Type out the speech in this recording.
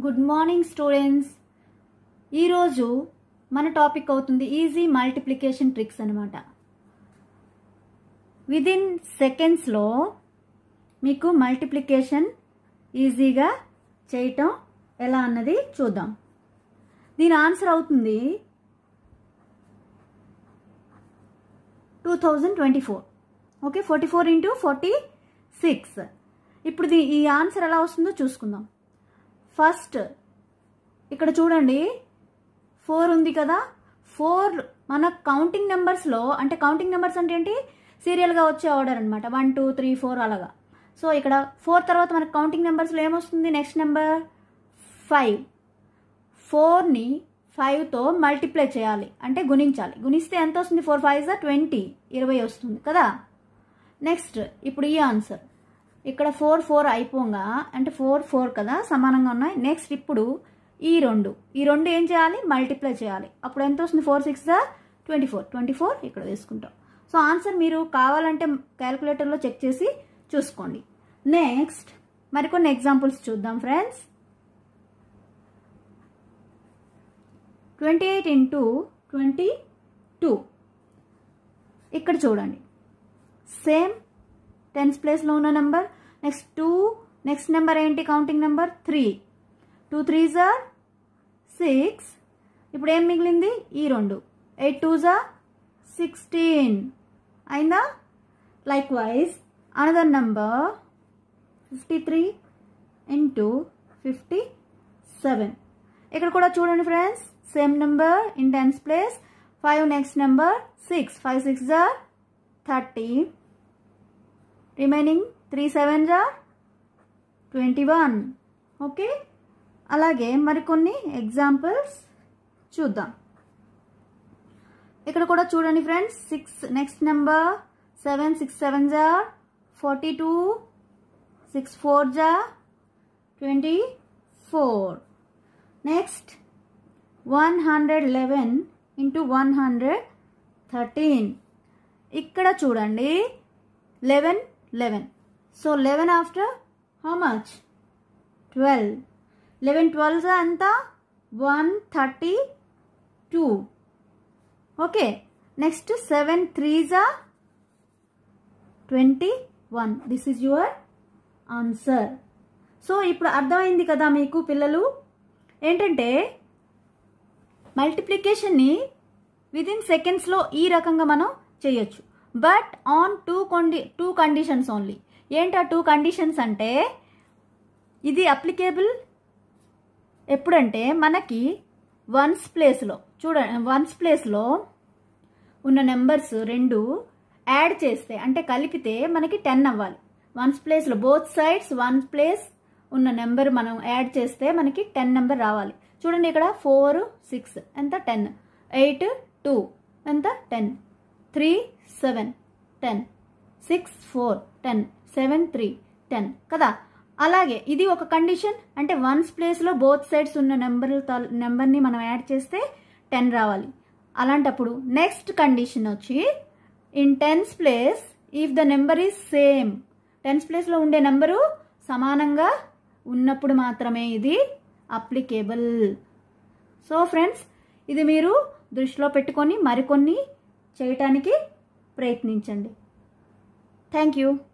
Good morning students ఈరోజు మన topic అవుతుంది ఈజీ మల్టిప్లికేషన్ ట్రిక్స్ అనమాట విదిన్ సెకండ్స్లో మీకు మల్టిప్లికేషన్ ఈజీగా చేయటం ఎలా అన్నది చూద్దాం. దీని ఆన్సర్ అవుతుంది two thousand twenty four okay forty four into forty six ఇప్పుడు దీ- ఈ ఆన్సర్ ఎలా వస్తుందో చూసుకుందాం. ఫస్ట్. ఇక్కడ చూడండి. ఫోర్ ఉంది కదా. ఫోర్ మన కౌంటింగ్ నెంబర్స్లో అంటే కౌంటింగ్ నెంబర్స్ అంటే ఏంటి? సీరియల్గా వచ్చే ఆర్డర్ అనమాట వన్ టూ త్రీ ఫోర్ అలాగా. సో ఇక్కడ ఫోర్ తర్వాత మనకు కౌంటింగ్ నెంబర్స్లో ఏమొస్తుంది? నెక్స్ట్ నెంబర్ ఫైవ్ ఫోర్ని ఫైవ్తో మల్టిప్లై చేయాలి. అంటే గుణించాలి. గుణిస్తే ఎంత వస్తుంది? ఫోర్ ఫైవ్ జా ట్వంటీ ఇరవై వస్తుంది కదా. నెక్స్ట్ ఇప్పుడు ఈ ఆన్సర్ ఇక్కడ ఫోర్ ఫోర్ అయిపోగా అంటే ఫోర్ ఫోర్ కదా సమానంగా ఉన్నాయి. నెక్స్ట్ ఇప్పుడు ఈ రెండు. ఈ రెండు ఏం చేయాలి? మల్టిప్లై చేయాలి. అప్పుడు ఎంత వస్తుంది? Four six twenty four twenty four ఇక్కడ వేసుకుంటాం సో ఆన్సర్ మీరు కావాలంటే క్యాలిక్యులేటర్లో చెక్ చేసి చూసుకోండి. నెక్స్ట్ మరికొన్ని ఎగ్జాంపుల్స్ చూద్దాం friends twenty eight into twenty two ఇక్కడ చూడండి. సేమ్ టెన్స్ ప్లేస్లో ఉన్న number next two next number ఏంటి? Counting number three. Two three jar six. ఇప్పుడు ఏం మిగిలింది? ఈ రెండు. ఎయిట్ టూ జా సిక్స్టీన్. అయిందా? Likewise another number fifty three into fifty seven ఇక్కడ కూడా చూడండి friends same number in tens place five next number six five six జా థర్టీ రిమైనింగ్ త్రీ సెవెన్ జా ట్వంటీ వన్. ఓకే? అలాగే మరికొన్ని ఎగ్జాంపుల్స్ చూద్దాం. ఇక్కడ కూడా చూడండి friends six next number seven six seven జా ఫార్టీ టూ సిక్స్ ఫోర్ జా twenty four. Next one hundred eleven into one hundred thirteen. ఇక్కడ చూడండి eleven eleven. So eleven after how much twelve eleven twelve ఎంత? One thirty two okay next seven త్రీజా twenty one this is your answer so ఇప్పుడు అర్థమైంది కదా మీకు పిల్లలు? ఏంటంటే మల్టిప్లికేషన్ని within సెకండ్స్లో ఈ రకంగా మనం చేయొచ్చు. బట్ ఆన్ టూ కొండి టూ కండిషన్స్ ఓన్లీ ఏంటి ఆ టూ కండిషన్స్ అంటే? ఇది అప్లికేబుల్ ఎప్పుడంటే మనకి వన్స్ ప్లేస్లో చూడ వన్స్ ప్లేస్లో ఉన్న నెంబర్స్ రెండు యాడ్ చేస్తే అంటే కలిపితే మనకి టెన్ అవ్వాలి. వన్స్ ప్లేస్లో బోత్ సైడ్స్ వన్ ప్లేస్ ఉన్న నెంబర్ మనం యాడ్ చేస్తే మనకి టెన్ నెంబర్ రావాలి. చూడండి ఇక్కడ ఫోర్ సిక్స్ ఎంత? టెన్ ఎయిట్ టూ ఎంత? Ten three seven ten six four ten seven three ten కదా? అలాగే ఇది ఒక కండిషన్ అంటే వన్స్ ప్లేస్లో బోత్ సైడ్స్ ఉన్న నెంబర్ నెంబర్ని మనం యాడ్ చేస్తే టెన్ రావాలి. అలాంటప్పుడు నెక్స్ట్ కండిషన్ వచ్చి in tens place if the number is same tens ప్లేస్లో ఉండే నెంబరు సమానంగా ఉన్నప్పుడు మాత్రమే ఇది అప్లికేబుల్ సో ఫ్రెండ్స్ ఇది మీరు దృష్టిలో పెట్టుకొని మరికొన్ని చేయటానికి ప్రయత్నించండి. Thank you.